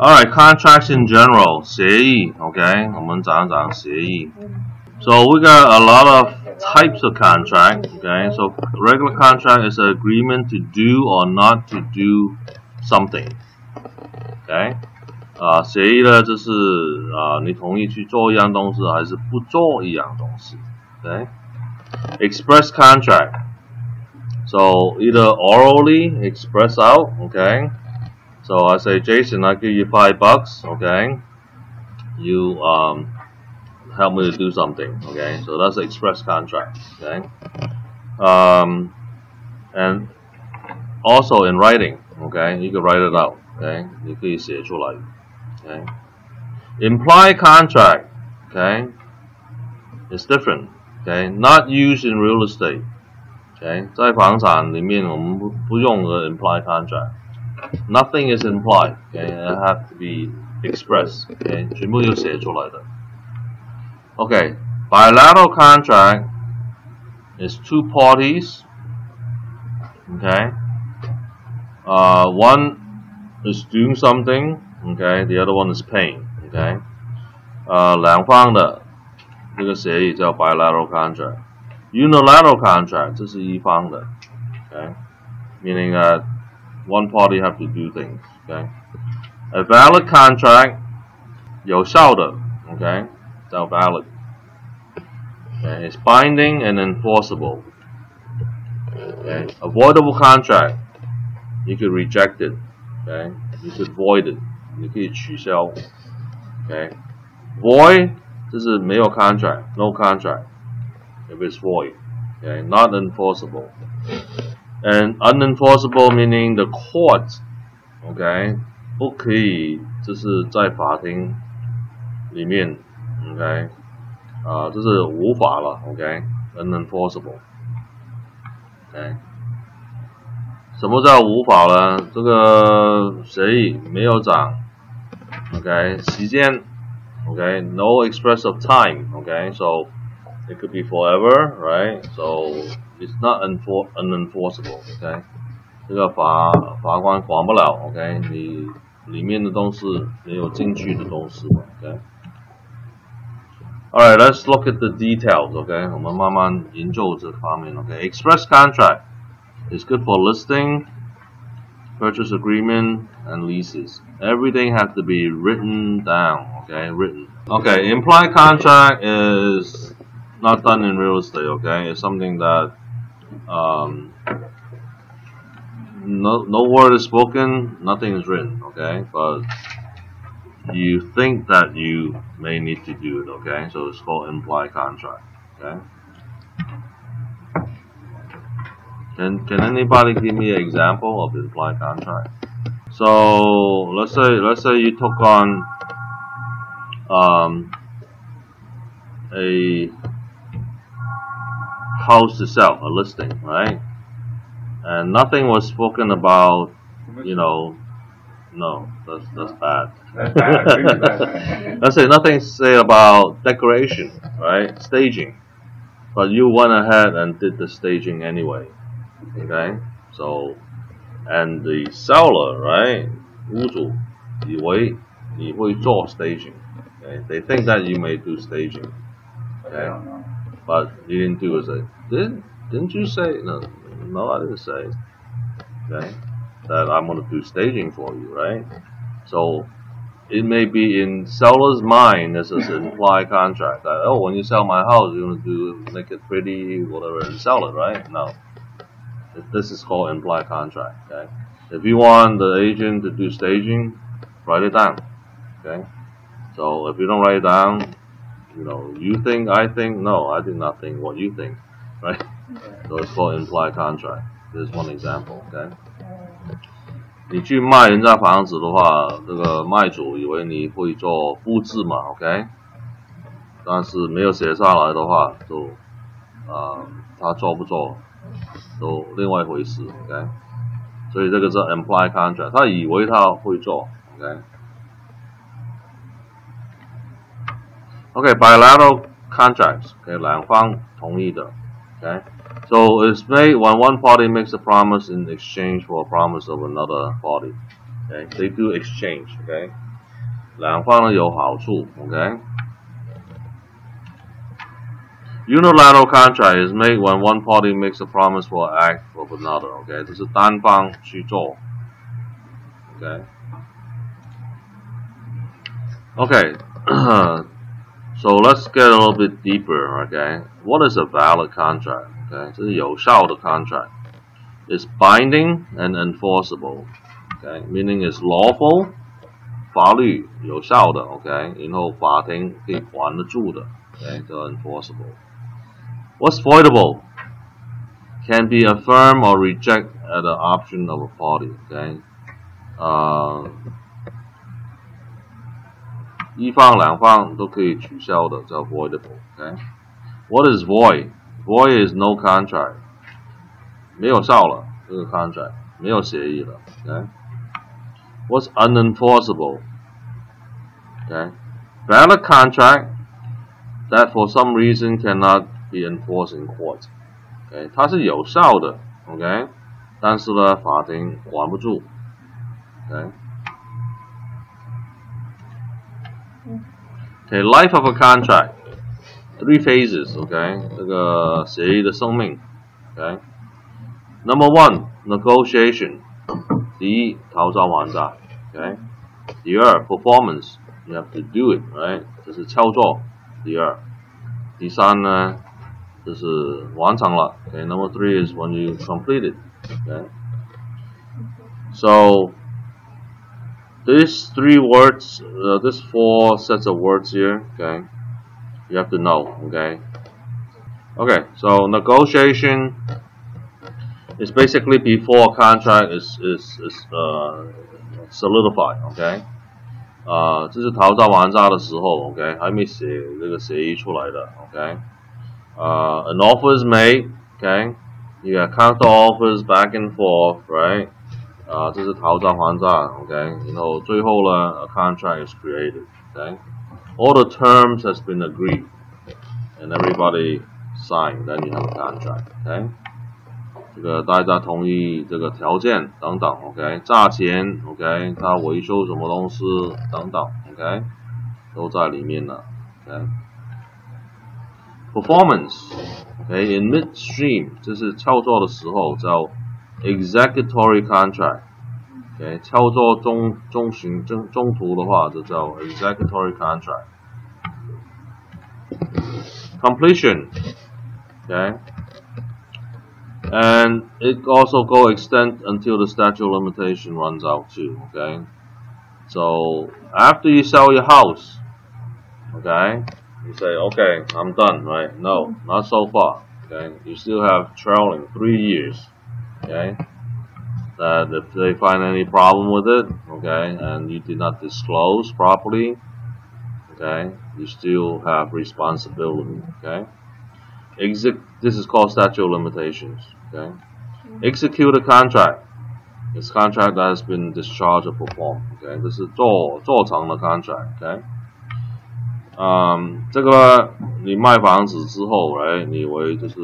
Alright, contracts in general, 协议, okay? 我们讲讲协议. So we got a lot of types of contract, okay? So regular contract is an agreement to do or not to do something, okay? 啊，协议呢就是啊，你同意去做一样东西，还是不做一样东西，okay? Express contract. So either orally express out, okay? So I say, Jason, I give you five bucks, okay? You um, help me to do something, okay? So that's an express contract, okay? Um, and also in writing, okay? You can write it out, okay? You can say it okay? Implied contract, okay? It's different, okay? Not used in real estate, okay? 在房产里面我们不不用的 implied contract。 Nothing is implied. Okay, it have to be expressed. Okay, 全部要写出来的。Okay, bilateral contract is two parties. Okay, uh, one is doing something. Okay, the other one is paying. Okay, 呃，两方的这个协议叫 bilateral contract. Unilateral contract 这是一方的。Okay, meaning that one party have to do things. Okay, a valid contract 有效的，okay, 叫 valid. Okay, it's binding and enforceable. Okay, avoidable contract you could reject it. Okay, you could void it. 你可以取消。Okay, void 就是没有 contract, no contract. If it's void, okay, not enforceable. And unenforceable meaning the court, OK，不可以就是在法庭里面，OK，啊，这是无法了，OK，unenforceable，OK，什么叫无法呢？这个协议没有讲，OK，时间，OK，no express of time，OK，so it could be forever, right? So it's not unfor unenforceable，OK？这个法法官管不了，OK？你里面的东西没有进去的东西，OK？Alright, let's look at the details, okay? 我们慢慢研究这方面，okay? Express contract is good for listing, purchase agreement, and leases. Everything has to be written down, okay? Written. Okay, implied contract is not done in real estate, okay? It's something that um, no, no word is spoken, nothing is written, okay? But you think that you may need to do it, okay? So it's called implied contract, okay? Can, can anybody give me an example of implied contract? So let's say let's say you took on um, a house to sell, a listing, right? And nothing was spoken about, you know, no, that's that's bad. Let's say nothing say about decoration, right? Staging, but you went ahead and did the staging anyway. Okay, so and the seller, right? 屋主以为你会做 staging. Okay, they think that you may do staging. Okay, But you didn't do it. Didn't didn't you say no? No, I didn't say. Okay, that I'm gonna do staging for you, right? So it may be in seller's mind as an implied contract that oh, when you sell my house, you're gonna do make it pretty, whatever, and sell it, right? No, this is called implied contract. Okay, if you want the agent to do staging, write it down. Okay, so if you don't write it down, you know, you think, I think, no, I did not think what you think, right? So it's called implied contract. This is one example. Okay. 你去卖人家房子的话，这个卖主以为你会做布置嘛，OK？但是没有写下来的话，就啊、呃，他做不做都另外一回事，OK？所以这个是 implied contract，他以为他会做 ，OK？Okay, bilateral contracts. Okay, 两方同意的. Okay, so it's made when one party makes a promise in exchange for a promise of another party. Okay, they do exchange. Okay, 两方呢有好处，OK。Unilateral contract is made when one party makes a promise for an act of another. OK，这是单方去做。OK。Okay, so let's get a little bit deeper. Okay, what is a valid contract? Okay, 这是有效的 contract. It's binding and enforceable. Okay, meaning it's lawful. 法律有效的，OK，然后法庭可以管得住的，OK，叫 enforceable。What's voidable? Can be affirmed or rejected at the option of a party. OK，呃， 一方两方都可以取消的，叫 voidable。OK，What is void? Void is no contract，没有效了，这个 contract 没有协议了。OK。What's unenforceable? Okay, valid contract that for some reason cannot be enforced in court. Okay, 它是有效的，OK，但是呢，法庭管不住，OK。Okay, life of a contract, three phases. Okay, 这个协议的生命，Okay. Number one, negotiation. 第一，讨价还价，OK。第二，performance。You have to do it, right？这是操作。第二，第三呢，就是完成了。Okay, number three is when you complete it. Okay. So these three words, uh, these four sets of words here, okay, you have to know, okay. Okay, so negotiation is basically before a contract is is is uh, solidified, okay. 啊，这是讨价还价的时候，OK，还没写这个协议出来的，OK，啊，an offer is made，OK，you got counter offers back and forth，right， 啊，这是讨价还价，OK，然后最后呢，a contract is created，OK，all the terms has been agreed，and everybody signed，then you have a contract，OK。这个大家同意这个条件等等，OK，价钱，OK，他维修什么东西等等，OK，都在里面了，OK。Performance，OK，in midstream，这是操作的时候叫 executory contract，OK，操作中中旬中中途的话就叫 executory contract。Completion，OK。and it also go extend until the statute of limitation runs out too okay so after you sell your house okay you say okay I'm done right no not so far okay you still have trailing three years okay that if they find any problem with it okay and you did not disclose properly okay you still have responsibility okay Exit. This is called statute of limitations. Okay. Execute a contract. It's contract that has been discharged or performed. Okay. 这是做做成的 contract. Okay. 嗯，这个你卖房子之后，哎，你以为就是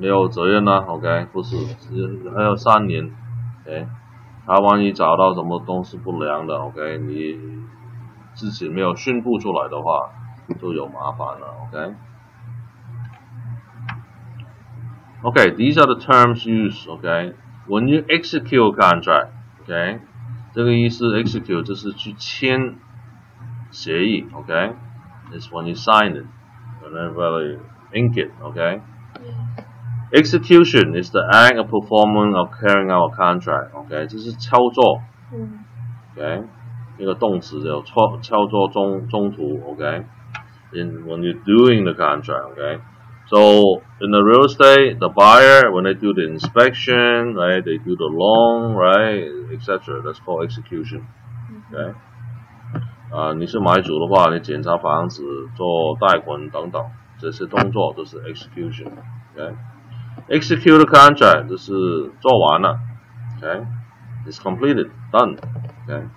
没有责任呢？OK，不是，还有三年。OK，他万一找到什么东西不良的，OK，你自己没有宣布出来的话，就有麻烦了。，OK。OK，these are the terms used. OK，when you execute contract，OK，这个意思 execute 就是去签协议。Okay, is when you sign it, whenever you ink it，OK Execution is the act of performing or carrying out a contract. OK，这是操作。OK，一个动词叫操操作中中途。OK，in when you're doing the contract. OK。so in the real estate, the buyer, when they do the inspection, right, they do the loan, right, etc. That's called execution. Okay. 啊，你是买主的话，你检查房子、做贷款等等，这些动作都是 execution。OK。 Execute the contract 就是做完了。OK。It's completed, done. Okay.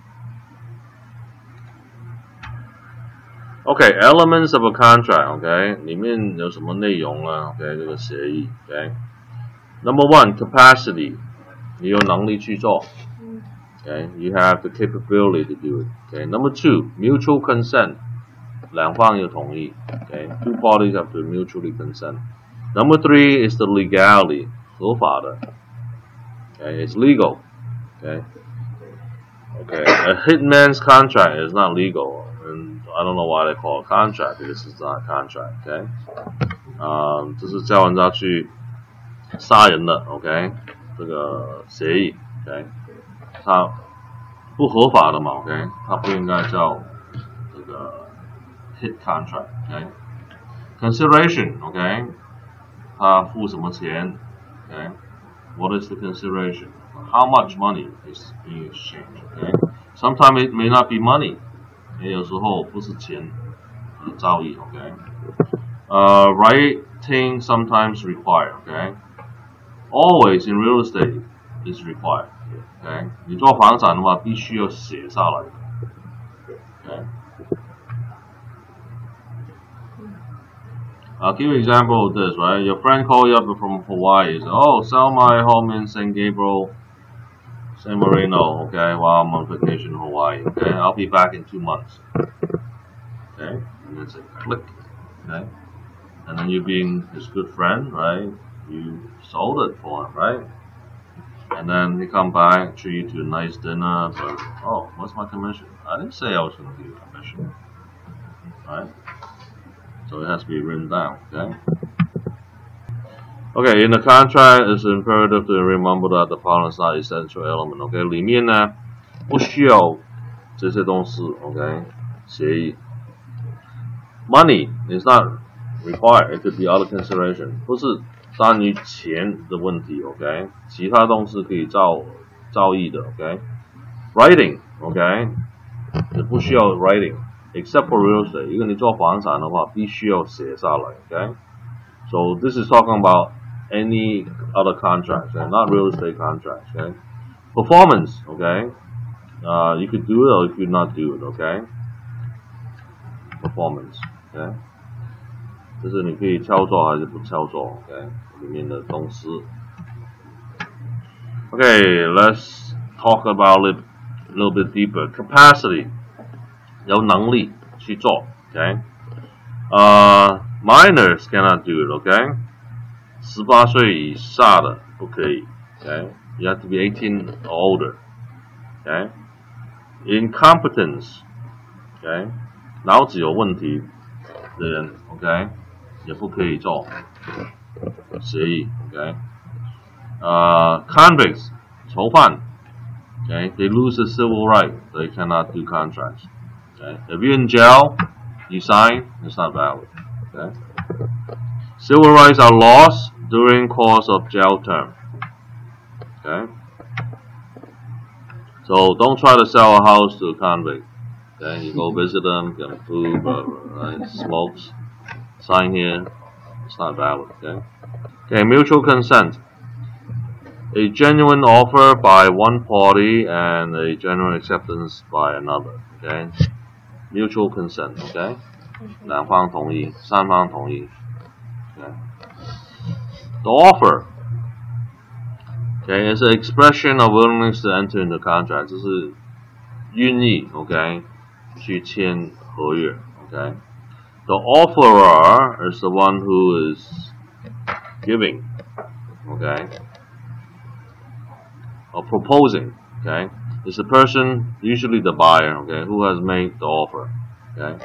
Okay, elements of a contract. Okay, 里面有什么内容呢？OK，这个协议。OK，Number one, capacity，你有能力去做。 Okay, you have the capability to do it. Okay, number two, mutual consent. 两方有同意. Okay, two parties have to mutually consent. Number three is the legality. 合法的. Okay, it's legal. Okay. Okay, a hitman's contract is not legal, and I don't know why they call it contract because it's not a contract. Okay. 啊、这是叫人家去杀人的，OK，这个协议，OK，它不合法的嘛，OK，它不应该叫这个 hit contract，OK，consideration，OK， 他付什么钱，OK，what is the consideration？How much money is being exchanged？OK，sometimes it may not be money，也有时候不是钱的交易，OK。Uh, writing sometimes required, okay? Always in real estate is required, okay? 你做房产的话，必须要写下来 I'll give you an example of this, right? Your friend called you up from Hawaii. Said, "Oh, sell my home in San Gabriel, San Marino, okay? While I'm on vacation in Hawaii, okay? I'll be back in two months." Okay, and then say click, okay? and then you being his good friend, right? You sold it for him, right? And then he come back, treat you to a nice dinner, but oh, what's my commission? I didn't say I was going to give you a commission, right? So it has to be written down, okay? Okay, in the contract, it's imperative to remember that the following is not essential element. OK，里面呢不需要这些东西。OK，协议。Money is not require it could be other consideration，不是单于钱的问题，OK，其他东西可以照照易的，OK，writing，OK，你不需要 writing，except for real estate，如果你做房产的话，必须要写下来，OK，so this is talking about any other contracts and not real estate contracts, okay? Performance, okay? Uh, you could do it or you could not do it, okay? Performance, okay? 就是你可以操作还是不操作，OK，里面的公司。Okay, let's talk about it a little bit deeper. Capacity 有能力去做，OK。呃、uh,，minors cannot do it, OK。十八岁以下的不可以，OK。You have to be 18 or older, OK。Incompetence, OK，脑子有问题的人，OK。也不可以做协议，OK？呃、uh,，convicts 囚犯，OK？They lose the civil right, they cannot do contracts. Okay? If you're in jail, you sign, it's not valid. Okay? Civil rights are lost during course of jail term. Okay? So don't try to sell a house to a convict. Okay? You go visit them, get them food, blah, blah, right? smokes sign here, it's not valid, okay? Okay, mutual consent. A genuine offer by one party and a genuine acceptance by another, okay? Mutual consent, okay? 两方同意，三方同意，okay? The offer, okay, is an expression of willingness to enter into contract. 就是愿意，OK，去签合约，OK。the offerer is the one who is giving, okay, or proposing, okay. It's the person, usually the buyer, okay, who has made the offer, okay.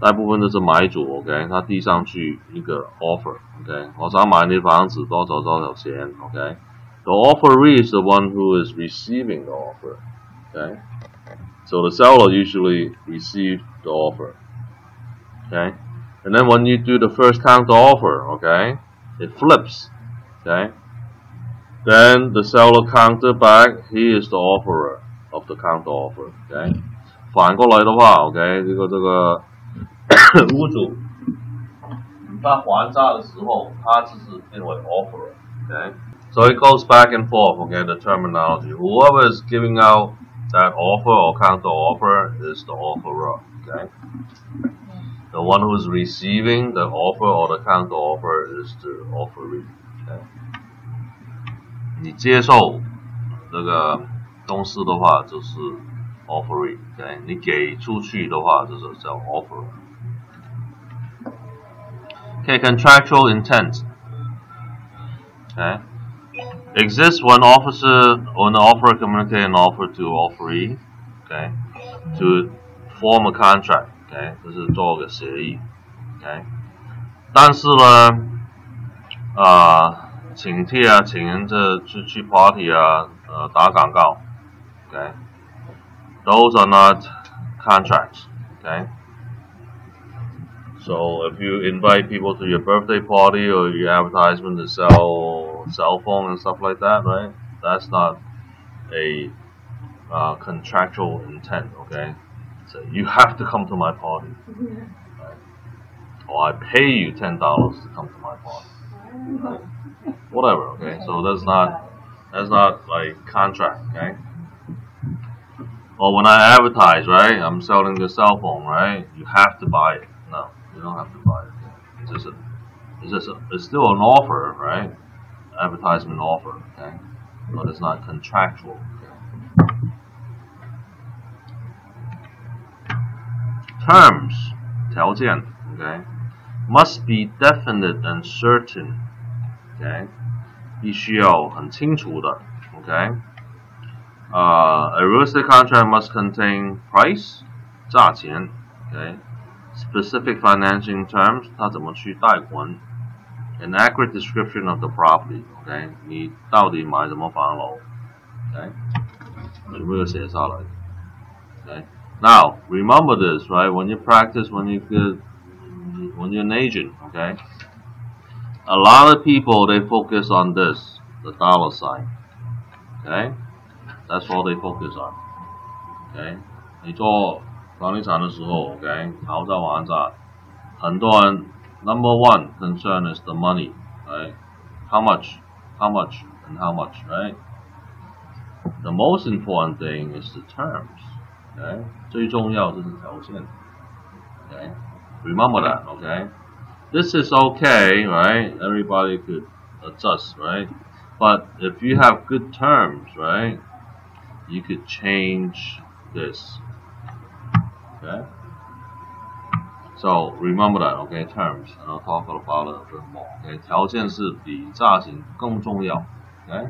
大部分都是买主，OK，他递上去一个 offer，OK，我想买你房子多少多少钱，OK。The offeree is the one who is receiving the offer, okay. So the seller usually receives the offer okay? And then when you do the first counter offer, okay, it flips, okay? Then the seller counter back, he is the offerer of the counter offer, okay? 反过来的话，OK，这个这个屋主他还价的时候，他就是变为 offerer，OK。So it goes back and forth, okay, the terminology. Whoever is giving out that offer or counter offer is the offerer, okay? The one who is receiving the offer or the counter offer is the offeree. Okay? 你接受这个 公司的话就是 offeree，对，你给出去的话就是叫 offer。Okay, contractual intent. Okay. Exists when officer or an offerer communicate an offer to offeree, okay, to form a contract, okay，这是做个协议，okay。但是呢，啊， 请帖啊，请人这去去 party 啊，呃，打广告，okay。Those are not contracts, okay. So if you invite people to your birthday party or your advertisement to sell cell phone and stuff like that, right? That's not a uh, contractual intent, okay? So you have to come to my party. Right? Or I pay you ten dollars to come to my party. Right? Whatever, okay? So that's not that's not like contract, okay? Or when I advertise, right? I'm selling the cell phone, right? You have to buy it. No. You don't have to buy it. It's just a, it's just a, it's still an offer, right? Advertisement offer, okay? But it's not contractual. Okay? Terms, 条件, okay, must be definite and certain, okay, 必须要很清楚的, okay. Uh, a real estate contract must contain price, 价钱, okay specific financing terms, 它怎么去贷款，an accurate description of the property, OK，你到底买什么房楼，OK，全部都写下来，OK。Now remember this, right? When you practice, when you get, when you're an agent, okay. A lot of people they focus on this, the dollar sign, okay. That's all they focus on, okay. 你做房地产的时候，OK，豪宅玩家，很多人 number one concern is the money, right? How much, how much, and how much, right? The most important thing is the terms, okay? 最重要就是条件，okay? Remember that, okay? This is okay, right? Everybody could adjust, right? But if you have good terms, right? You could change this. Okay? So remember that, okay, terms, and I'll talk about it a bit more. Okay, 条件是比价钱更重要. Okay?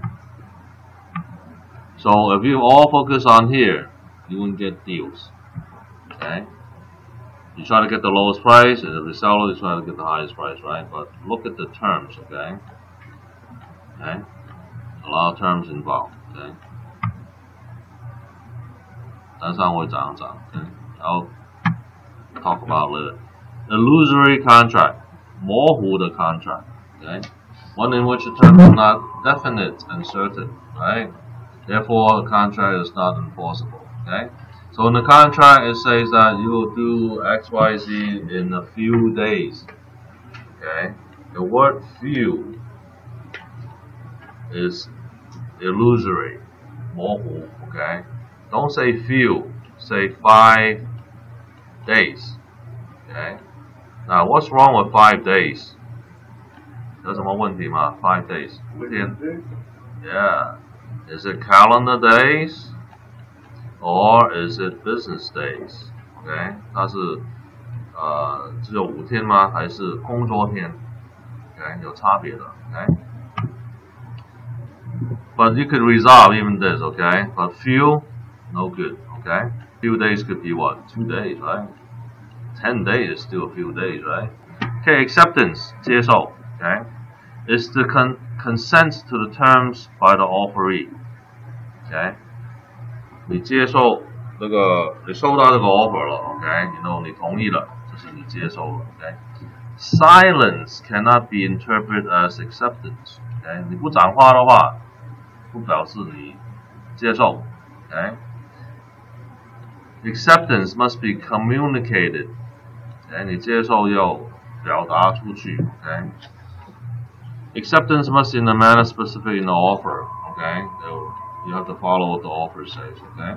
So if you all focus on here, you won't get deals. Okay? You try to get the lowest price, and if you sell it, you try to get the highest price, right? But look at the terms, okay? Okay? A lot of terms involved, okay? 单上会涨涨，okay? I'll talk about later. Illusory contract, 模糊的 contract, okay? One in which the terms are not definite and certain, right? Therefore, the contract is not enforceable, okay? So in the contract, it says that you will do X, Y, Z in a few days, okay? The word few is illusory, 模糊, okay? Don't say few, say five days. Okay. Now, what's wrong with five days? 有什么问题吗？Five days. Yeah. Is it calendar days or is it business days? OK，它是呃只有五天吗？还是工作天？OK，有差别的。OK。But you could resolve even this, okay? But few, no good, okay? Few days could be what? Two days, right? Ten days is still a few days, right? Okay, acceptance, 接受, okay? Is the con consent to the terms by the offeree, okay? 你接受这个，你收到这个 offer 了，OK？然后你同意了，这是你接受了，OK？Silence cannot be interpreted as acceptance，OK？你不讲话的话，不表示你接受，OK？Acceptance must be communicated. Okay, Acceptance must in a manner specific in the offer. Okay, you have to follow what the offer says. Okay.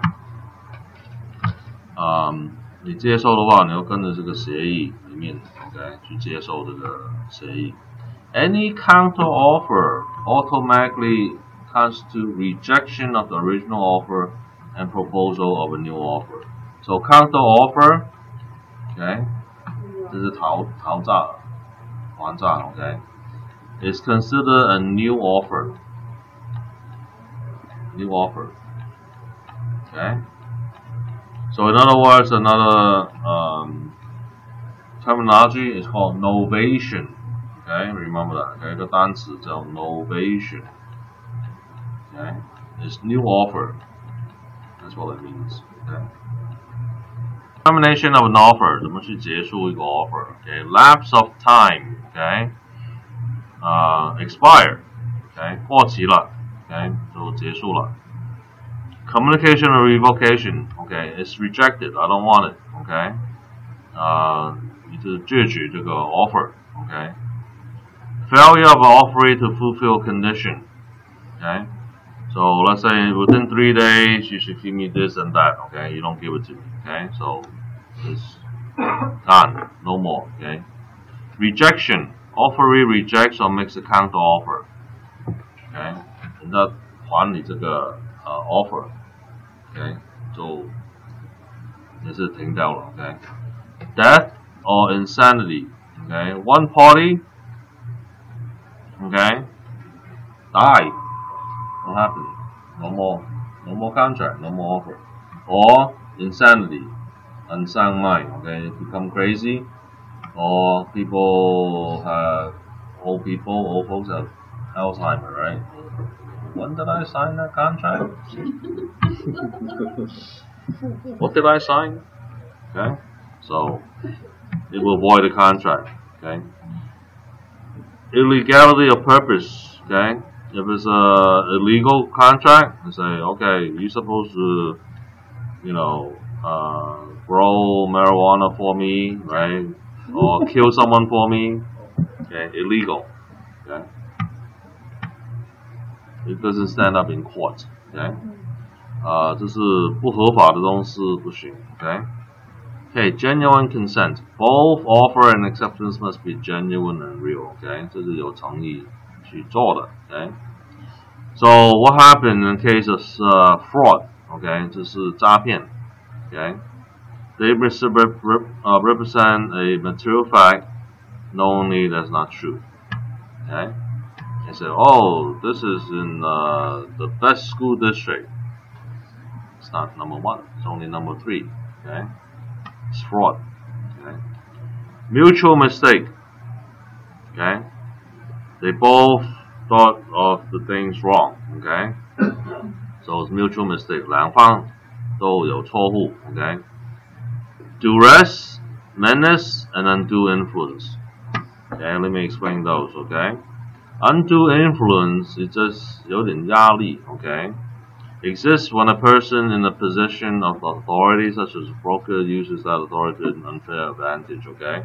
Um, 你接受的话，你要跟着这个协议里面，OK，去接受这个协议。Any counter offer automatically constitute rejection of the original offer and proposal of a new offer. So counter offer, okay, this is 讨讨价还价, okay, is considered a new offer. New offer. Okay. So in other words, another um, terminology is called novation. Okay, remember that. Okay, 一个单词叫 novation. Okay, it's new offer. That's what it means. Okay. Termination of an offer 怎么去结束一个 offer? Okay, lapse of time. Okay, uh, expire. Okay, 过期了。 Okay, 就结束了。Communication or revocation. Okay, it's rejected. I don't want it. Okay, 啊、uh,，你是拒绝这个 offer. Okay. Failure of offer to fulfill condition. Okay. So let's say within three days you should give me this and that. Okay, you don't give it to me. Okay, so it's done. No more. Okay. Rejection. Offeree rejects or makes a counter offer. Okay， 人家还你这个呃 offer，OK，就也是停掉了，OK，death or insanity，OK，one party Okay? Die. What happened? No more. No more contract. No more offer. Or insanity. Unsound mind. Okay? Become crazy. Or people have old people, old folks have Alzheimer, right? When did I sign that contract? what did I sign? Okay? So it will void the contract. Okay? illegality of purpose, okay? If it's a illegal contract, you say, okay, you're supposed to, you know, uh, grow marijuana for me, right? Or kill someone for me, okay? Illegal, okay? It doesn't stand up in court, okay? 啊、呃，这是不合法的东西不行，OK？Okay, genuine consent. Both offer and acceptance must be genuine and real. Okay, 这是有诚意去做的。Okay, so what happened in case of uh, fraud? Okay, 这是诈骗。Okay, they uh, represent a material fact knowingly that's not true. Okay, they say, oh, this is in uh, the best school district. It's not number one. It's only number three. Okay. It's fraud. Okay? Mutual mistake. Okay? They both thought of the things wrong. Okay? so it's mutual mistake. 两方都有错误. Okay? Duress, menace, and undue influence. Okay, let me explain those. Okay? Undue influence is just 有点压力. Okay? exists when a person in a position of authority, such as a broker, uses that authority to an unfair advantage. Okay,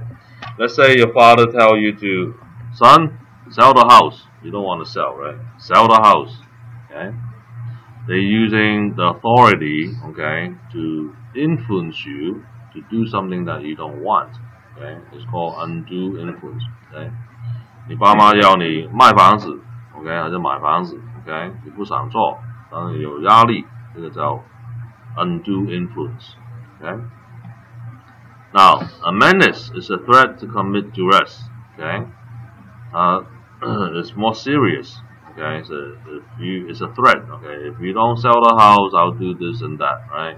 let's say your father tell you to, son, sell the house. You don't want to sell, right? Sell the house. Okay, they're using the authority, okay, to influence you to do something that you don't want. Okay, it's called undue influence. Okay， 你爸妈要你卖房子，OK，还是买房子，OK，你不想做。当然有压力，这个叫 undue influence，OK。Now a menace is a threat to commit duress，OK，啊，it's more serious. Okay. So if you, it's a threat. Okay. If you don't sell the house, I'll do this and that. Right.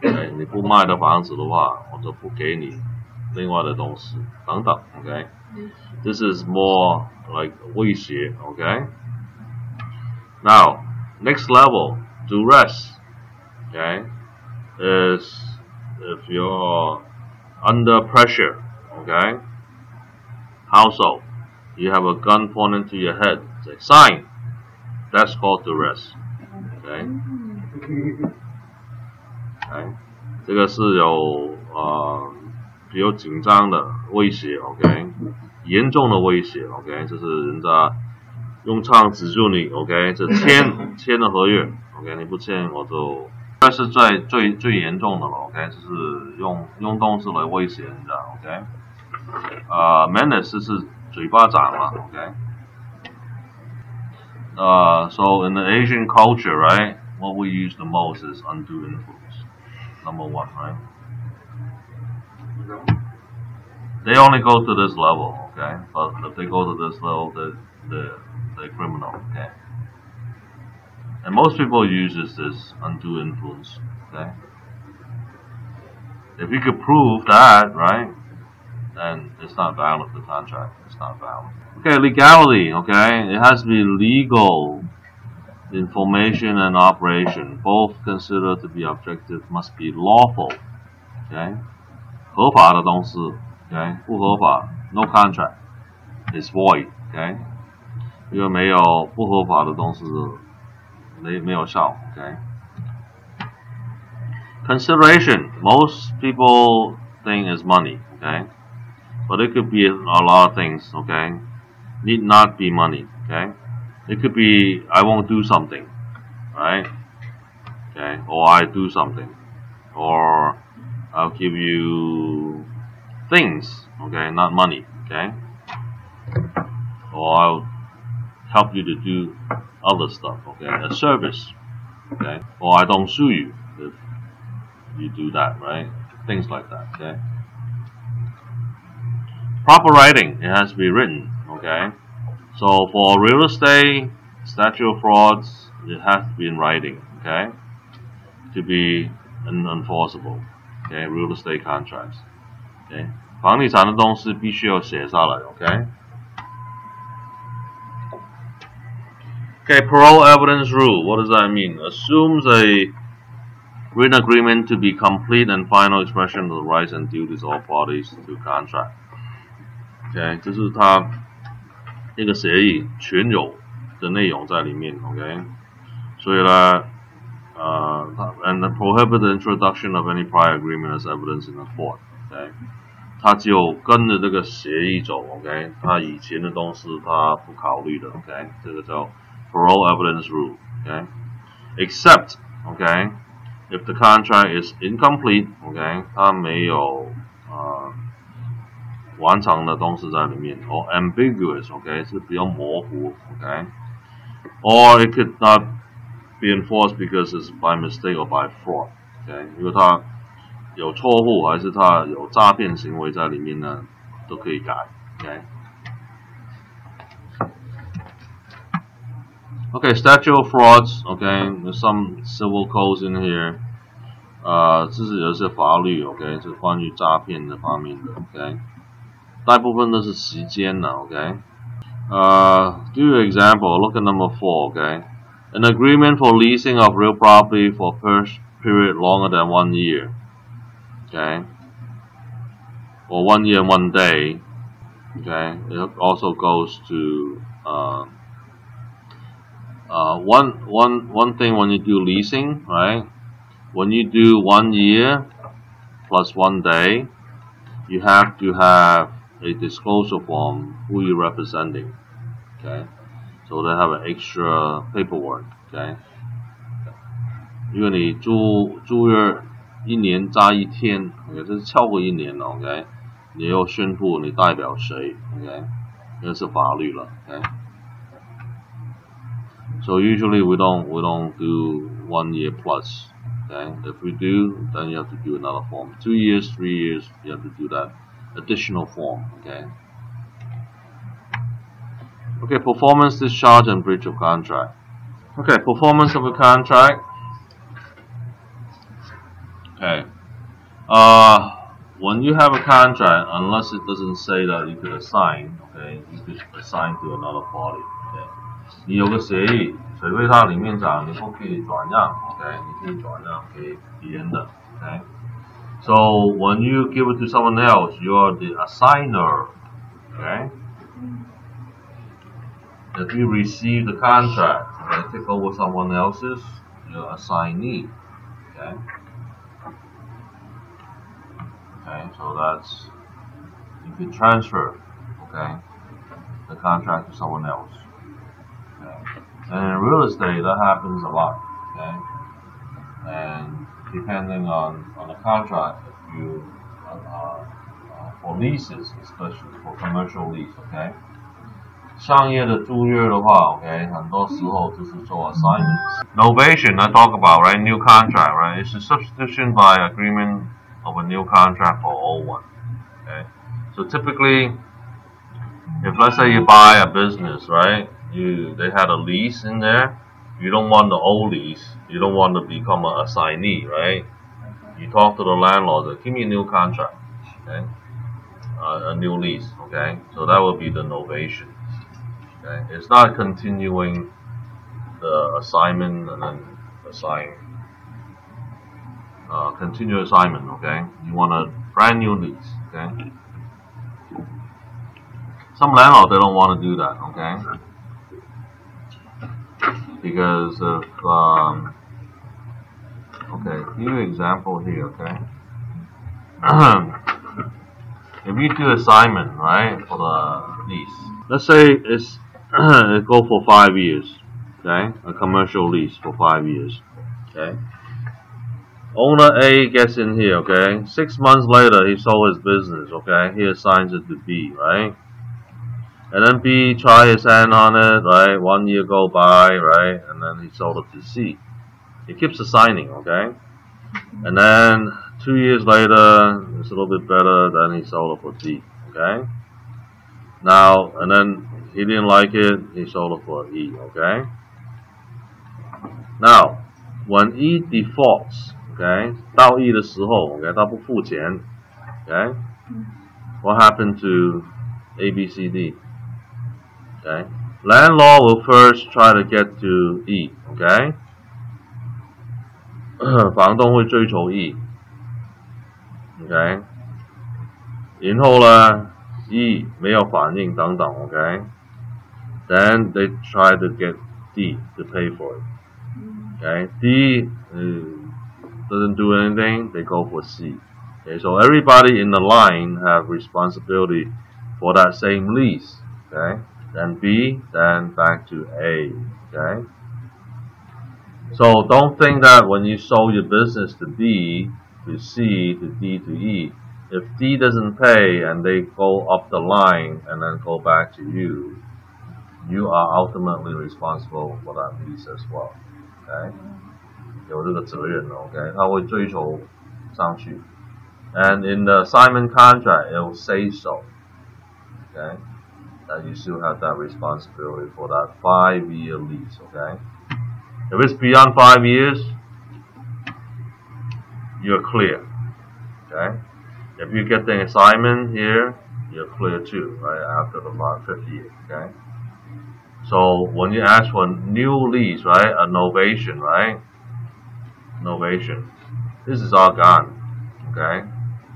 Okay. 你不卖的房子的话，我就不给你另外的东西等等。Okay. This is more like 威胁。Okay. Now. Next level, duress, okay, is if you're under pressure, okay. Household, you have a gun pointed to your head, say sign. That's called duress, okay. Okay，这个是有呃比较紧张的威胁，OK， 严重的威胁，OK，这是人家。用枪指住你，OK，这签签的合约，OK，你不签我就，这是最最最严重的了，OK，就是用用动词来威胁人家，OK，啊，menace 是嘴巴长了，OK。uh, so in the Asian culture, right, what we use the most is undue influence. Number one, right? They only go to this level, okay? But if they go to this level, they they they're criminal, okay? And most people uses this undue influence, okay? If you could prove that, right, then it's not valid, the contract. It's not valid. Okay, legality, okay? It has to be legal information and operation, both considered to be objective, must be lawful, okay? 合法的东西 ，okay? 不合法，no contract is void, okay? 因为没有不合法的东西，没没有效，okay? Consideration, most people think is money, okay? But it could be a lot of things, okay? Need not be money, okay? It could be I won't do something, right? Okay, or I do something, or I'll give you things, okay, not money, okay? Or I'll help you to do other stuff, okay, a service, okay? Or I don't sue you if you do that, right? Things like that, okay? Proper writing, it has to be written, okay? So for real estate, statute of frauds, it has to be in writing, okay? To be enforceable, okay? Real estate contracts, okay, parol evidence rule. What does that mean? Assumes a written agreement to be complete and final expression of the rights and duties of all parties to contract. and prohibit the introduction of any prior agreement as evidence in the court. 它就跟着这个协议走，OK，它以前的东西它不考虑的，OK，这个叫 parole evidence rule，OK，except，OK，if、the contract is incomplete，OK，、它没有呃。完成的东西在里面，or ambiguous，OK，是比较模糊，OK，or it could not be enforced because it's by mistake or by fraud，OK，如果它 有错误还是它有诈骗行为在里面呢，都可以改，OK。Okay, statute of frauds. Okay, there's some civil codes in here. 呃，这是有些法律，OK，是关于诈骗的方面的，OK。大部分都是时间了，OK。Uh, do your example. Look at number four. Okay, an agreement for leasing of real property for a period longer than one year. Okay, or one year and one day. Okay, it also goes to uh, uh, one one one thing when you do leasing, right? When you do one year plus one day, you have to have a disclosure form who you're representing. Okay, so they have an extra paperwork. Okay，因为你租租约 一年加一天，OK，这是超过一年了，OK，你要宣布你代表谁，OK，这是法律了，OK。So usually we don't we don't do one year plus. Okay, if we do, then you have to do another form. Two years, three years, you have to do that additional form. Okay. Okay, performance, discharge, and breach of contract. Okay, performance of a contract. Okay. Uh, when you have a contract, unless it doesn't say that you could assign, okay, you could assign to another party. Okay. 你有个协议，除非它里面讲你不可以转让，OK，你可以转让给别人的，OK。so when you give it to someone else, you are the assigner. Okay? If you receive the contract and take over someone else's, you're assignee. Okay? Okay, so that's you can transfer, okay, the contract to someone else. Okay. And in real estate that happens a lot. Okay? And depending on, on the contract, if you uh, uh, for leases, especially for commercial lease, okay. 商业的租约的话，OK，很多时候就是做 assignments。Novation I talk about right new contract right it's a substitution by agreement of a new contract for old one. Okay, so typically, if let's say you buy a business right, you they had a lease in there. You don't want the old lease. You don't want to become an assignee, right? You talk to the landlord. Give me a new contract. Okay, uh, a new lease. Okay, so that would be the novation. Okay, it's not continuing the assignment and then assign. Uh, continue assignment. Okay, you want a brand new lease. Okay. Some landlords, they don't want to do that. Okay. Because of um, okay, an example here. Okay. if you do assignment right for the lease, let's say it's it go for five years, okay, a commercial lease for five years, okay. Owner A gets in here, okay. Six months later, he sold his business, okay. He assigns it to B, right? And then B try his hand on it, right? One year go by, right? And then he sold it to C. He keeps assigning, okay. And then two years later, it's a little bit better. Then he sold it for D, okay. Now, and then he didn't like it, he sold it for E, okay? Now, when E defaults, okay, 到 E 的时候，OK，他不付钱，OK，what happened to A, B, C, D? Okay, landlord will first try to get to E，Okay，房东会追求 E，Okay，然后呢，E 没有反应等等，OK。then they try to get D to pay for it. Okay, D uh, doesn't do anything, they go for C. Okay, so everybody in the line have responsibility for that same lease. Okay, then B, then back to A. Okay. So don't think that when you sold your business to B, to C, to D, to E, if D doesn't pay and they go up the line and then go back to you, you are ultimately responsible for that lease as well. Okay，有这个责任，OK，他会追求上去。And in the assignment contract, it will say so. Okay, that you still have that responsibility for that five-year lease. Okay, if it's beyond five years, you're clear. Okay, if you get the assignment here, you're clear too, right after the fifth year. Okay. So when you ask for new lease, right, a novation, right, novation, this is all gone, okay?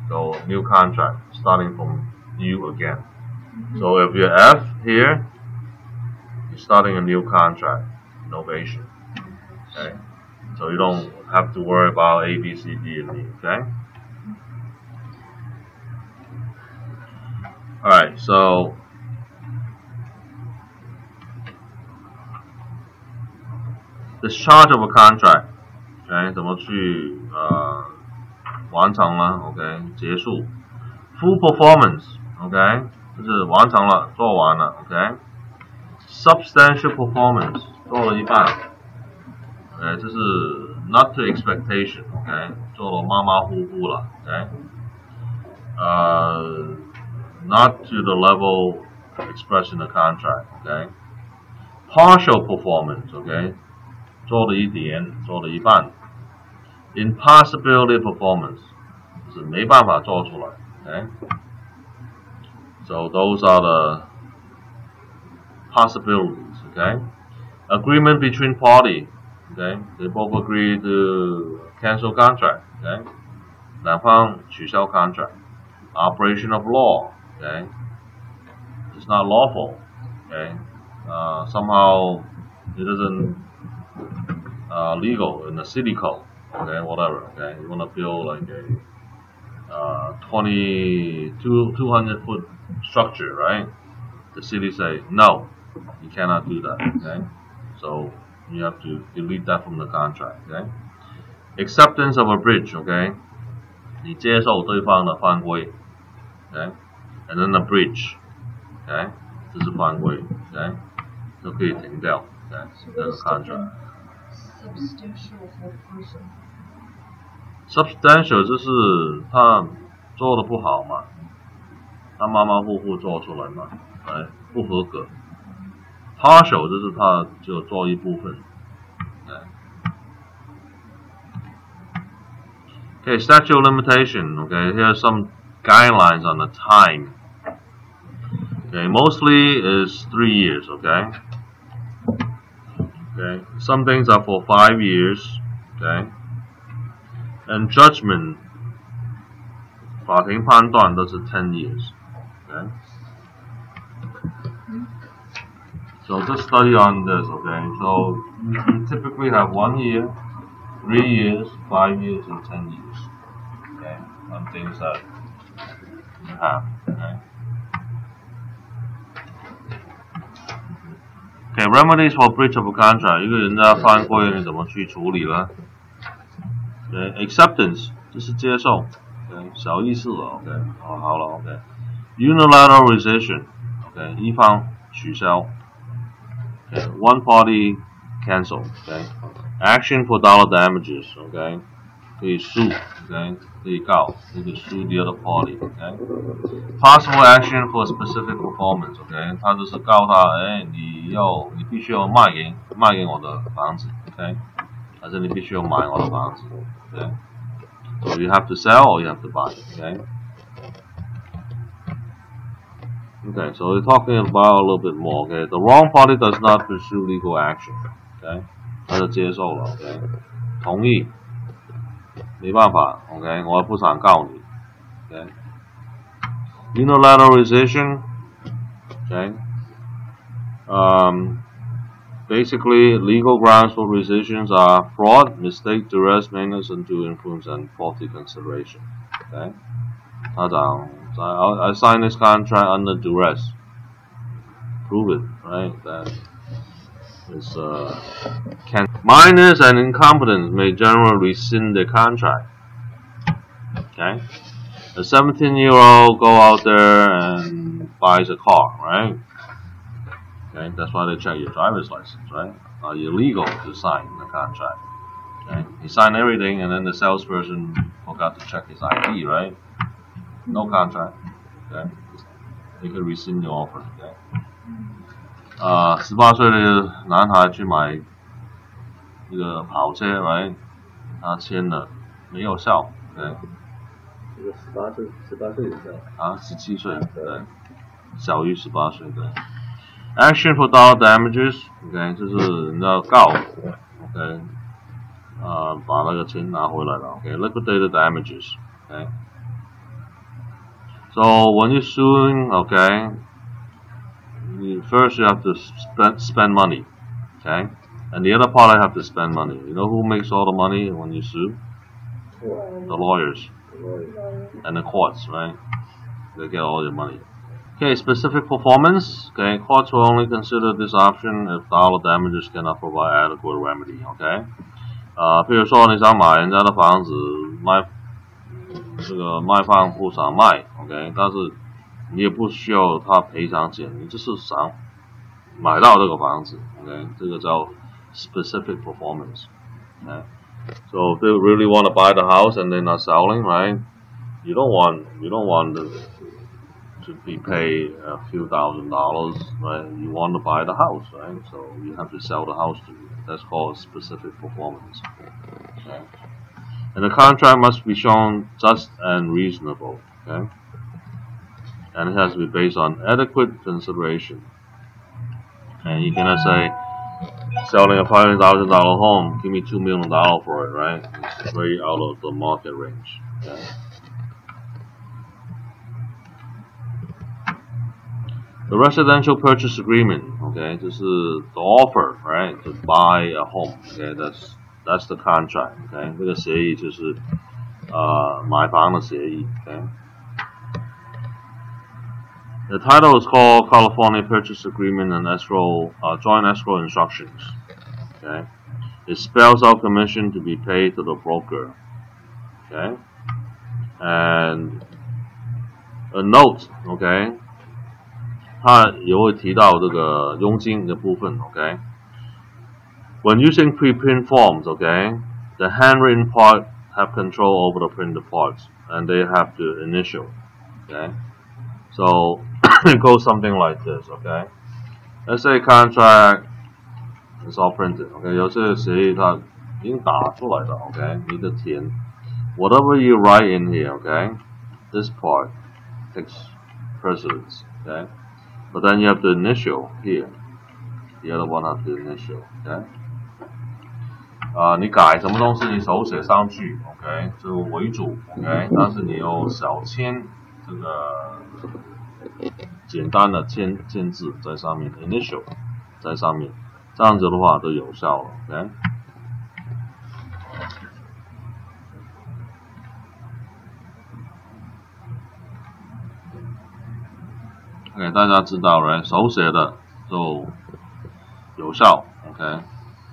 So new contract, starting from you again. Mm-hmm. So if you're F here, you're starting a new contract, novation, okay? So you don't have to worry about A, B, C, D, and E, okay? Alright, so discharge of a contract，OK，怎么去呃完成呢？OK，结束，full performance，OK，就是完成了，做完了，OK，substantial performance，做了一半，OK，这是 not to expectation，OK，做了马马虎虎了，OK，呃，not to the level expressed in the contract，OK，partial performance，OK。做了一点，做了一半 ，impossibility performance 就是没办法做出来，okay? So those are the possibilities, okay? Agreement between party, okay? They both agree to cancel contract, okay? 两方取消 contract. Operation of law, okay? It's not lawful, okay? Uh, somehow it doesn't uh, legal in the city code, okay, whatever, okay, you want to build like a uh, 20, 200 foot structure, right? The city say, no, you cannot do that, okay? So you have to delete that from the contract, okay? Acceptance of a breach, okay? 你接受对方的犯规，okay? And then the breach, okay? 这是犯规，okay? 都可以停掉，okay? 这个 contract。Substantial for person substantial 就是他做的不好嘛，他马马虎虎做出来嘛，哎，不合格。partial 就是他就做一部分，哎。Okay, statute of limitation. Okay, here are some guidelines on the time. Okay, mostly is three years. Okay. Okay, some things are for five years. Okay, and judgment. 法庭判断都是 ten years. Okay. So just study on this. Okay, so you typically have one year, three years, five years, and ten years. Okay, on things that you have. Okay. Okay, remedies for breach of a contract. 一个人家犯规，你怎么去处理呢？ 对，acceptance 就是接受，对，小意思了，OK，好，好了，OK，unilateral rescission，OK，一方取消，OK，one party cancel，OK，action for dollar damages，OK，可以 sue，OK，可以告，可以 sue the other party，OK，possible action for specific performance，OK，他就是告他，哎，你要你必须要卖给卖给我的房子，OK， as an individual mine all about. Okay? So you have to sell or you have to buy. Okay. Okay, so we're talking about a little bit more. Okay, the wrong party does not pursue legal action. Okay，他就接受了。OK，同意，没办法。OK，我不想告你。OK。Unilateral rescission, okay, um, Basically, legal grounds for rescissions are fraud, mistake, duress, menace, undue influence, and faulty consideration. Okay? I, I signed this contract under duress. Prove it, right? That is uh, can minors and incompetents may generally rescind the contract. Okay? A 17-year-old go out there and buys a car, right? Okay, that's why they check your driver's license, right? Are you legal to sign the contract? Okay, he signed everything, and then the salesperson forgot to check his ID, right? No contract. Okay, they could rescind your offer. Okay. 啊、uh,，十八岁的男孩去买一个跑车，right？他签了，没有效，对。这个十八岁，十八岁以下。啊，十七岁，对，小于十八岁，对。 Action for dollar damages，OK，、okay, 就是你要告，OK，呃，把那个钱拿回来了，OK，liquidated、okay, damages，OK。So when you're suing, okay, you, first you have to spend spend money, okay, and the other party have to spend money. You know who makes all the money when you sue? The lawyers and the courts, right? They get all your money. Okay, specific performance. Okay, courts will only consider this option if dollar damages cannot provide adequate remedy. Okay，啊，比如说你想买人家的房子，卖这个卖方不想卖，OK，但是你也不需要他赔偿钱，你就是想买到这个房子，OK，这个叫 specific performance。Okay, so if they really want to buy the house and they're not selling, right? You don't want you don't want the to be paid a few thousand dollars, right? You want to buy the house, right? So you have to sell the house to you. That's called specific performance. Okay? And the contract must be shown just and reasonable, okay? And it has to be based on adequate consideration. And you cannot say, selling a five hundred thousand dollar home, give me two million dollar for it, right? It's way out of the market range. Okay? The residential purchase agreement, okay, 就是 the offer, right, to buy a home, okay, that's that's the contract, okay, 这个协议就是呃买房的协议，okay. The title is called California Purchase Agreement and Escrow uh, Joint Escrow Instructions. Okay, it spells out commission to be paid to the broker. Okay, and a note. Okay, 它也会提到这个佣金的部分，OK。When using preprint forms, okay, the handwritten part have control over the printed parts, and they have to initial, okay. So it goes something like this, okay. Let's say contract is all printed, okay. 有些协议它已经打出来的，OK，你的填，whatever you write in here, okay, this part takes precedence, okay. But then you have to initial here. The other one have to initial, ok 啊、你改什么东西，你手写上去，OK，就为主，OK，但是你有小签这个简单的签签字在上面，initial 在上面，这样子的话就有效了，OK。OK，大家知道了，手写的就有效，OK。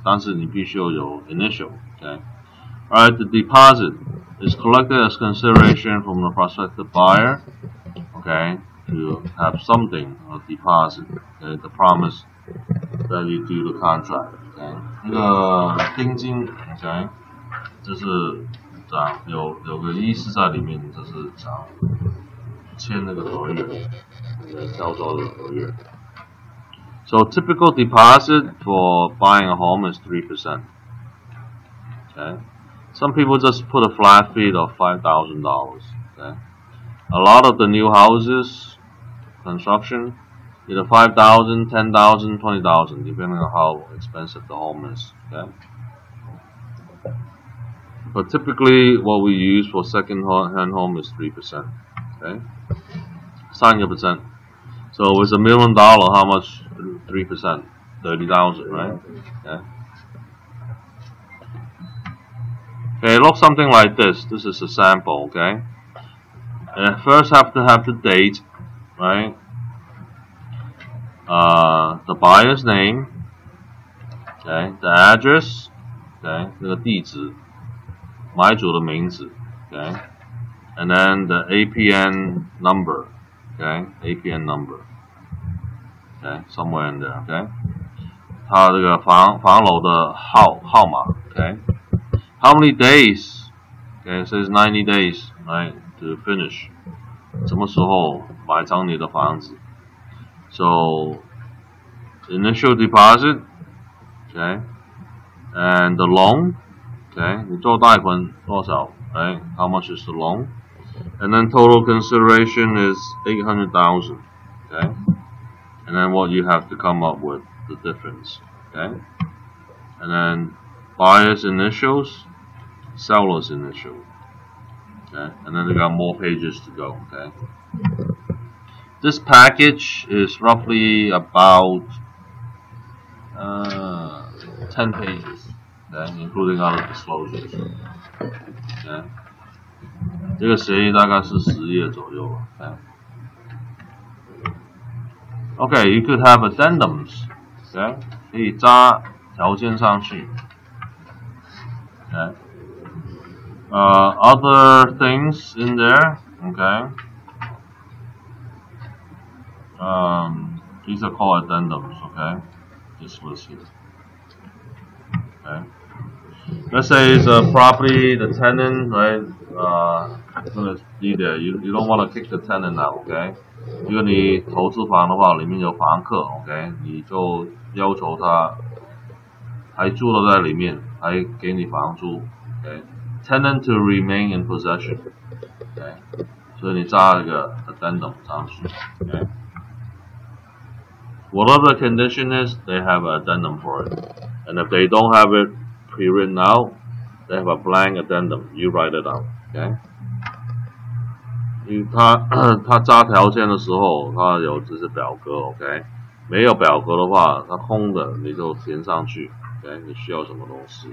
但是你必须要有 initial, okay? Alright, the deposit is collected as consideration from the prospective buyer, OK. To have something of deposit, OK, the promise that you do the contract, OK. 那个定金，okay，就是这样，有有个意思在里面，就是讲签那个合约，那个销售的合约。So typical deposit for buying a home is 3%. Okay. Some people just put a flat fee of $5,000. Okay. A lot of the new houses, construction, either 5,000, 10,000, 20,000, depending on how expensive the home is. Okay. But typically what we use for second hand home is 3%. Okay. 3%. So with a million dollar, how much three percent, thirty thousand, right? Yeah. Okay, it looks something like this. This is a sample, okay? And first have to have the date, right? Uh, the buyer's name, okay? The address, okay? 那个地址，买主的名字，okay? And then the APN number, okay? APN number. Okay, somewhere in there. Okay，它这个房房楼的号号码。Okay, how many days? Okay, it says ninety days, right, to finish. 什么时候买张你的房子？So initial deposit, okay, and the loan, okay, 你做贷款多少？Right, how much is the loan? And then total consideration is eight hundred thousand. Okay? And then what you have to come up with the difference okay? And then buyer's initials seller's initial okay? And then they got more pages to go okay? This package is roughly about uh, 10 pages okay, including other disclosures okay 这个协议大概是十页左右了，okay. Okay, you could have addendums. Okay, 可以加条件上去。Okay. Uh, other things in there. Okay. Um, these are called addendums. Okay, this was here. Okay. Let's say it's a property, the tenant, right? Uh, gonna be there. You you don't want to kick the tenant out. Okay. 如果你投资房的话，里面有房客，OK，你就要求他还住了在里面，还给你房租，OK，tenant to remain in possession，OK，所以你加一个 addendum 上去，OK。Whatever the condition is, they have an addendum for it. And if they don't have it pre-written out, they have a blank addendum. You write it out, okay? 因为他他扎条件的时候，他有这些表格，OK，没有表格的话，它空的你就填上去，OK，你需要什么东西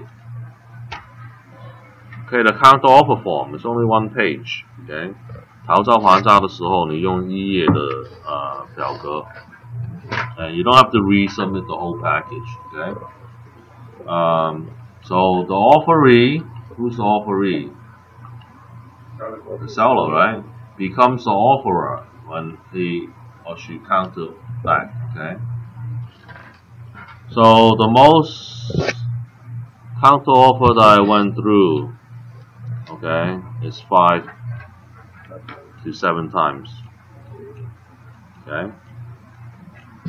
？OK，the counter offer form is only one page，OK，逃照还债的时候，你用一页的呃表格，and you don't have to resubmit the whole package，OK，um, so the offeree，whose offeree? The seller, right? becomes the offerer when he or she counter back. Okay. So the most counter offer that I went through, okay, is five to seven times. Okay.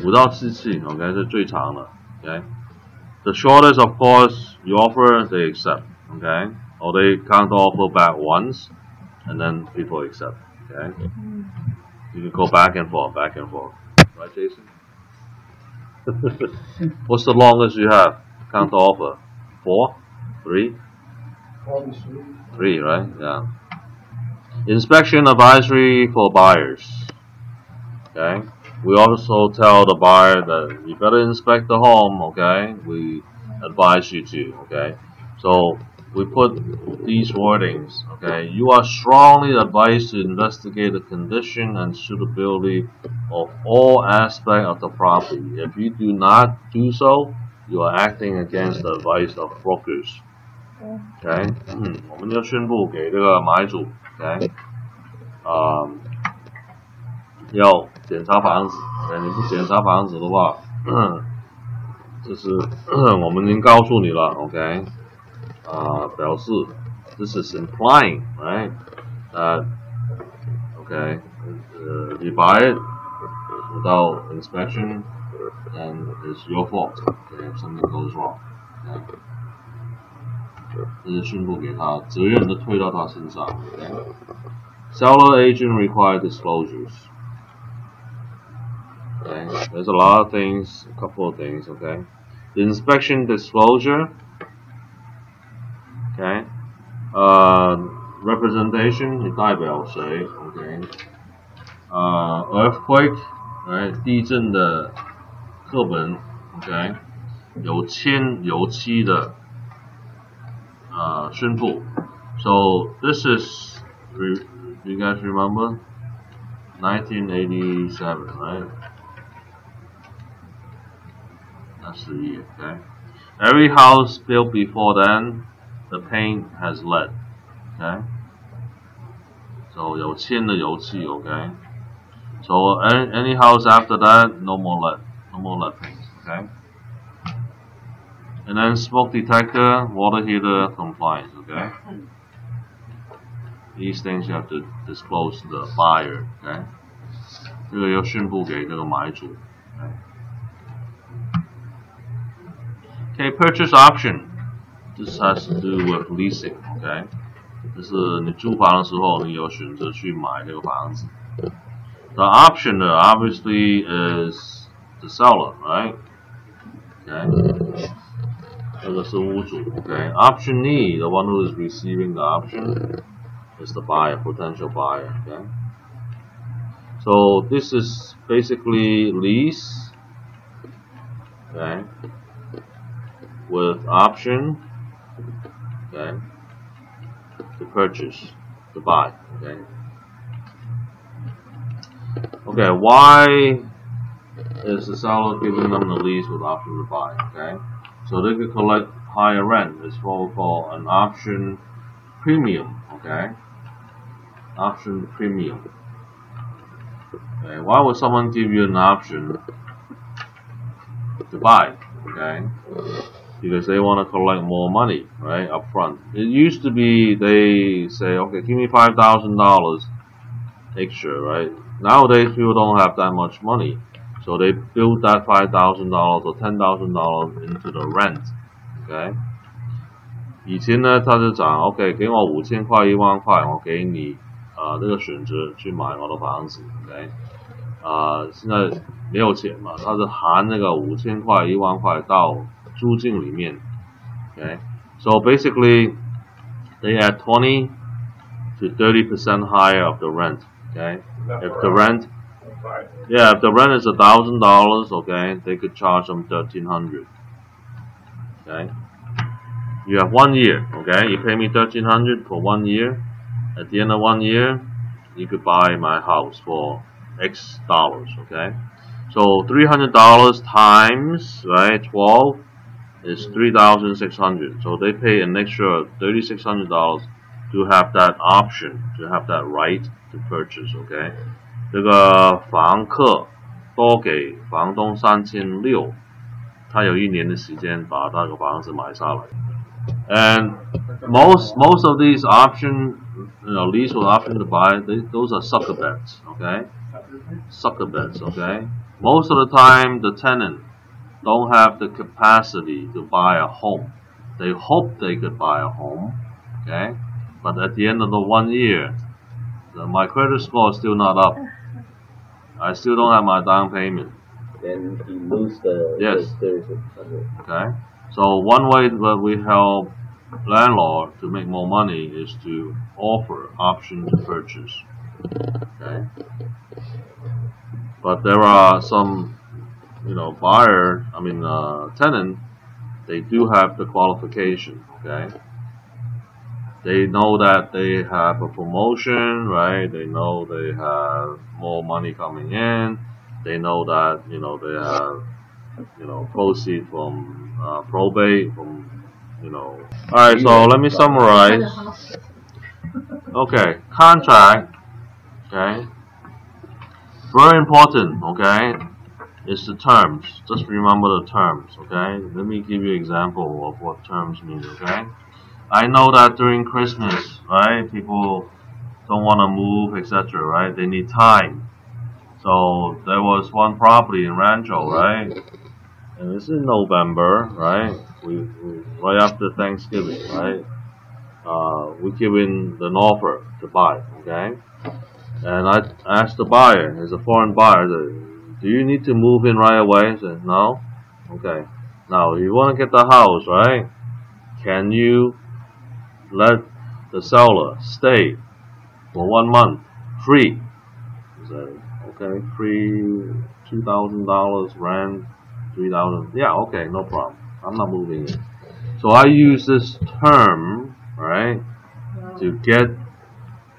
五到四次，OK 是最长的，OK。The shortest, of course, you offer, they accept, okay, or they counter offer back once, and then people accept, okay. You can go back and forth, back and forth, right, Jason? What's the longest you have counter offer? Four, three. three, right? Yeah. Inspection advisory for buyers. Okay. We also tell the buyer that you better inspect the home, okay? We advise you to, okay? So we put these wordings, okay? You are strongly advised to investigate the condition and suitability of all aspects of the property. If you do not do so, you are acting against the advice of brokers. OK，嗯，我们就宣布给这个买主，OK，啊、要检查房子，OK，你不检查房子的话，这是我们已经告诉你了，OK， 啊、表示 this is implying right that OK，呃，你 buy it without inspection and it's your fault okay, if something goes wrong，OK。这是宣布给他，责任都推到他身上。Okay? Seller agent required disclosures. Okay, there's a lot of things, a couple of things. Okay, the inspection disclosure. Okay, uh, representation 你代表谁？OK，呃、earthquake，哎，地震的课本，OK，有铅油漆的。uh, 宣布. So this is, re, you guys remember? 1987, right? That's the year, okay? Every house built before then, the paint has lead, okay? So 有铅的油漆, okay? So any, any house after that, no more lead, no more lead paint, okay? And then smoke detector, water heater compliance, okay? These things you have to disclose to the buyer, okay? 这个要宣布给这个买主。Okay, purchase option. This has to do with leasing, okay? 就是你租房的时候，你有选择去买这个房子。The optioner obviously is the seller, right? Okay. 这个是屋主，OK。Optionee, the one who is receiving the option, is the buyer, potential buyer, okay. So this is basically lease, okay, with option, okay, to purchase, to buy, okay. Okay, why is the seller giving them the lease with option to buy, okay? So they could collect higher rent. It's what we call an option premium. Okay, option premium. Okay, why would someone give you an option to buy? Okay, because they want to collect more money, right, up front. It used to be they say, okay, give me five thousand dollars extra, right? Nowadays people don't have that much money. So they build that five thousand dollars or ten thousand dollars into the rent. OK，以前呢，他就讲 OK，给我五千块、一万块，我给你啊、呃、这个选择去买我的房子。OK，啊、呃，现在没有钱嘛，他是含那个五千块、一万块到 租金里面。OK，so、okay? basically they add twenty to thirty percent higher of the rent. Okay, if the rent yeah, if the rent is a thousand dollars, okay, they could charge them thirteen hundred. Okay, you have one year. Okay, you pay me thirteen hundred for one year. At the end of one year, you could buy my house for X dollars. Okay, so three hundred dollars times right twelve is three thousand six hundred. So they pay an extra thirty six hundred dollars to have that option, to have that right to purchase. Okay. 这个房客多给房东三千六，他有一年的时间把那个房子买下来。And most most of these option, you know, lease with option to buy, they, those are sucker bets, okay? Sucker bets, okay? Most of the time, the tenant don't have the capacity to buy a home. They hope they could buy a home, okay? But at the end of the one year, the, my credit score is still not up. I still don't have my down payment. Then he lose the Yes. the 3600. Okay, so one way that we help landlord to make more money is to offer option to purchase. Okay, but there are some, you know, buyer. I mean, uh, tenant. They do have the qualification. Okay. They know that they have a promotion, right? They know they have more money coming in. They know that you know they have you know, proceed from uh, probate, from, you know. Alright, so let me summarize. Okay, contract, okay. Very important, okay, is the terms. Just remember the terms, okay. Let me give you an example of what terms mean, okay. I know that during Christmas, right, people don't want to move, etc., right? They need time. So there was one property in Rancho, right? and this is November, right? We, we right after Thanksgiving, right? Uh, we give in an offer to buy, okay? And I asked the buyer, as a foreign buyer, do you need to move in right away? Said, no. Okay. Now, you want to get the house, right? Can you let the seller stay for one month free? Said, okay, free two thousand dollars rent three thousand. Yeah, okay, no problem. I'm not moving in. So I use this term, right, to get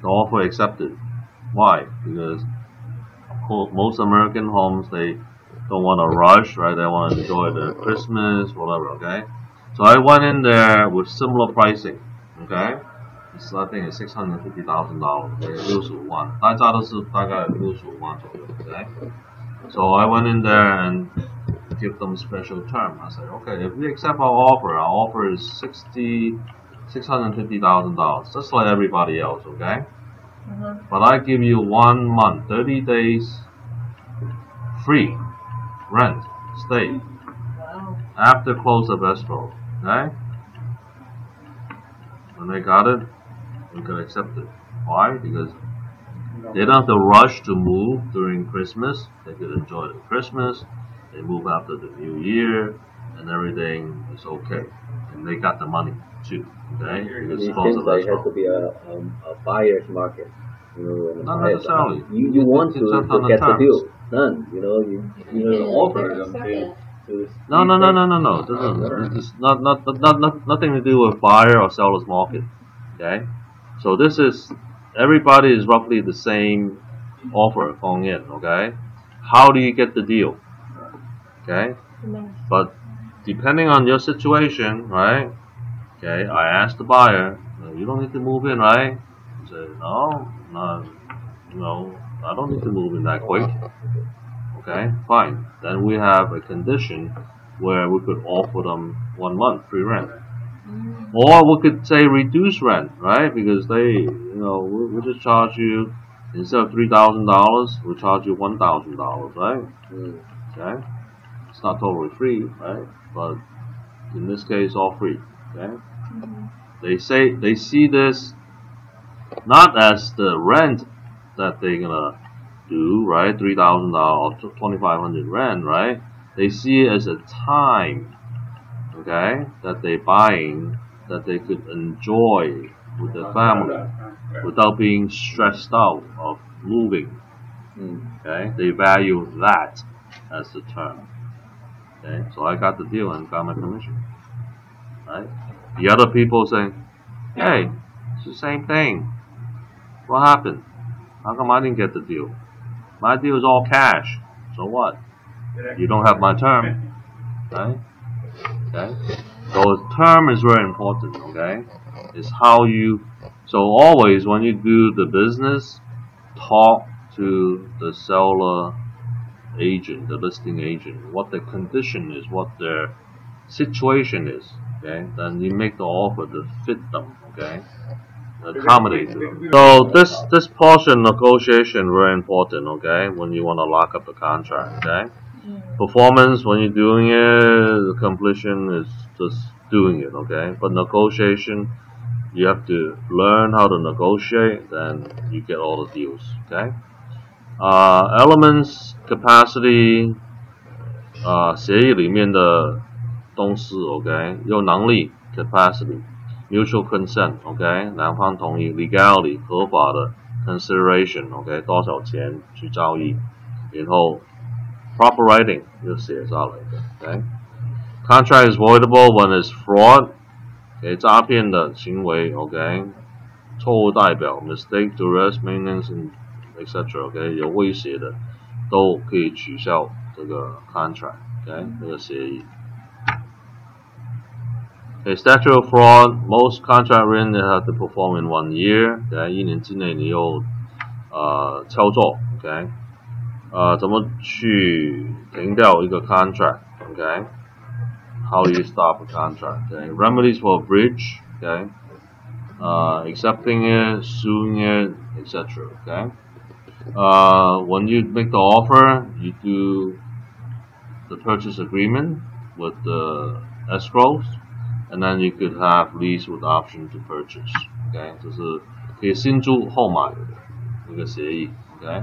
the offer accepted. Why? Because most American homes they don't want to rush, right? They want to enjoy the Christmas, whatever. Okay. So I went in there with similar pricing. Okay. It's, I think it's six hundred fifty thousand dollars，六十五万，大家都是大概六十五万左右，okay? So I went in there and give them special term. I said, okay, if we accept our offer, our offer is sixty, six hundred fifty thousand dollars, just like everybody else, okay? Mm-hmm. But I give you one month, thirty days, free rent, stay Wow. after close of escrow, okay? When they got it, we could accept it. Why? Because they don't have to rush to move during Christmas. They could enjoy the Christmas. They move after the New Year, and everything is okay. And they got the money too. Okay, because It it's close seems like it has to be a, um, a buyer's market. You know, a Not necessarily. market. You, you want It to, depends to on the get the deal done. You know, you you know offer them Accept to. to No, no, no, no, no, no. This is this is not, not, not, not, nothing to do with buyer or seller's market. Okay? So this is, everybody is roughly the same offer going in, okay? How do you get the deal? Okay? But depending on your situation, right? Okay, I asked the buyer, "Uh, you don't need to move in, right? He said, no, no, no, I don't need to move in that quick. Okay, fine. Then we have a condition where we could offer them one month free rent. Or we could say reduce rent, right? Because they, you know, we, we just charge you, instead of $3,000, we charge you $1,000, right? Mm. Okay? It's not totally free, right? But in this case, all free. Okay? They say they see this not as the rent that they're gonna do, right? Three thousand dollars or twenty five hundred rent, right? They see it as a time, okay, that they're buying that they could enjoy with their family without being stressed out of moving. Mm. Okay, they value that as the term. Okay, so I got the deal and got my commission. Right? The other people saying, "Hey, it's the same thing. What happened? How come I didn't get the deal? My deal is all cash. So what? You don't have my term, right? Okay. So term is very important. Okay, it's how you. So always when you do the business, talk to the seller agent, the listing agent, what the condition is, what their situation is. Okay, then you make the offer to fit them. Okay, accommodate them. So this this portion negotiation very important. Okay, when you want to lock up the contract. Okay, mm. performance when you're doing it, the completion is just doing it. Okay, but negotiation you have to learn how to negotiate, then you get all the deals. Okay. Uh, elements capacity 啊、协议里面的东西，OK，有能力 capacity mutual consent OK，两方同意 legality 合法的 consideration OK，多少钱去交易，然后 proper writing 就写下来的 OK。Contract is voidable when it's fraud，给诈骗的行为，OK，错误代表 mistake, duress, maintenance, etc. 有威胁的都可以取消这个 contract，OK，这个协议。Okay, statute of fraud, most contract written they have to perform in one year，在一年之内你有呃操作，OK，呃怎么去停掉一个 contract，OK？how do you stop a contract? Okay? Remedies for breach, okay? Uh, accepting it, suing it, etc. Okay. Uh, when you make the offer, you do the purchase agreement with the escrows, and then you could have lease with option to purchase. Okay，这是可以先租后买的一个协议。OK。